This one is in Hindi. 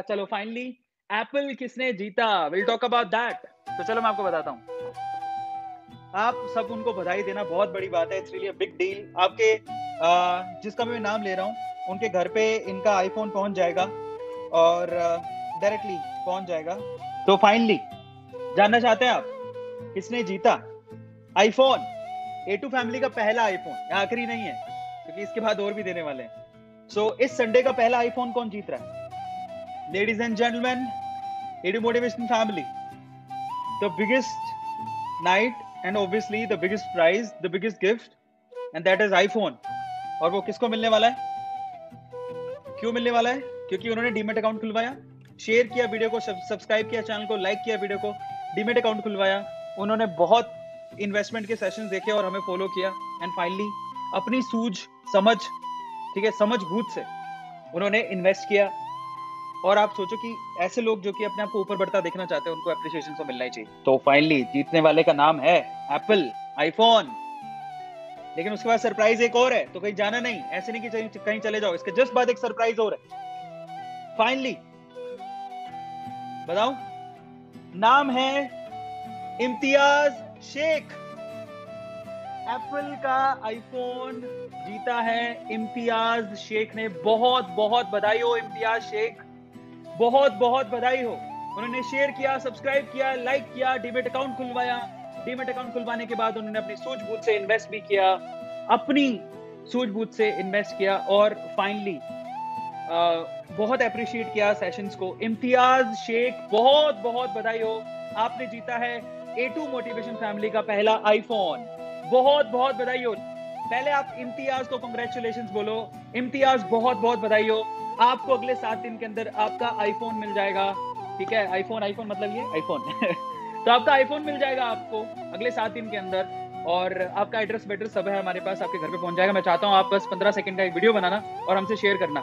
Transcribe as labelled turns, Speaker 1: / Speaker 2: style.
Speaker 1: चलो फाइनली एप्पल किसने जीता? विल टॉक अबाउट दैट तो चलो मैं आपको बताता हूँ। आप सब उनको बधाई देना बहुत बड़ी बात है इट्स रियली बिग डील आपके uh, जिसका मैं नाम ले रहा हूँ उनके घर पे इनका आईफोन पहुँच जाएगा और डायरेक्टली पहुँच जाएगा। तो फाइनली जानना चाहते हैं आप किसने जीता? आईफोन ए टू फैमिली का पहला आईफोन आखिरी नहीं है क्योंकि इसके बाद और भी देने वाले हैं। सो so, इस संडे का पहला आईफोन कौन जीत रहा है? Ladies and gentleman Edu Motivation family the biggest night and obviously the biggest prize the biggest gift and that is iPhone और वो किसको मिलने वाला है? क्यों मिलने वाला है? क्योंकि उन्होंने डीमेट अकाउंट खुलवाया। शेयर किया वीडियो को सब्सक्राइब किया चैनल को लाइक किया वीडियो को डीमेट अकाउंट खुलवाया। उन्होंने बहुत इन्वेस्टमेंट के सेशंस देखे और हमें फॉलो किया। एंड फाइनली अपनी सूझ, समझ, ठीक है, समझ बूझ से उन्होंने इन्वेस्ट किया। और आप सोचो कि ऐसे लोग जो कि अपने आप को ऊपर बढ़ता देखना चाहते हैं, उनको अप्रिसिएशन तो मिलना ही चाहिए। तो फाइनली जीतने वाले का नाम है एप्पल आईफोन लेकिन उसके बाद सरप्राइज़ एक और है तो कहीं जाना नहीं। ऐसे नहीं कि कहीं चले जाओ, इसके जस्ट बाद एक सरप्राइज़ और है। फाइनली बताओ, नाम है इम्तियाज़ शेख। एप्पल का आईफोन जीता है इम्तियाज़ शेख ने। बहुत बहुत बधाई हो इम्तियाज़ शेख। बहुत बहुत बधाई हो। उन्होंने शेयर किया सब्सक्राइब किया लाइक किया डीमेट अकाउंट खुलवाया। डीमेट अकाउंट खुलवाने के बाद उन्होंने अपनी सूझबूझ से इन्वेस्ट भी किया, अपनी सूझबूझ से इन्वेस्ट किया और फाइनली बहुत अप्रिशिएट किया सेशंस को। इम्तियाज़ शेख, बहुत बहुत बधाई हो। आपने जीता है ए टू मोटिवेशन फैमिली का पहला आईफोन बहुत बहुत बधाई हो। पहले आप इम्तियाज़ को कंग्रेचुलेशन बोलो। इम्तियाज़, बहुत बहुत बधाई हो। आपको अगले सात दिन के अंदर आपका आईफोन मिल जाएगा। ठीक है? आईफोन आईफोन मतलब ये आईफोन तो आपका आईफोन मिल जाएगा आपको अगले सात दिन के अंदर और आपका एड्रेस बेड्रेस सब है हमारे पास, आपके घर पे पहुँच जाएगा। मैं चाहता हूँ आप बस पंद्रह सेकंड का एक वीडियो बनाना और हमसे शेयर करना।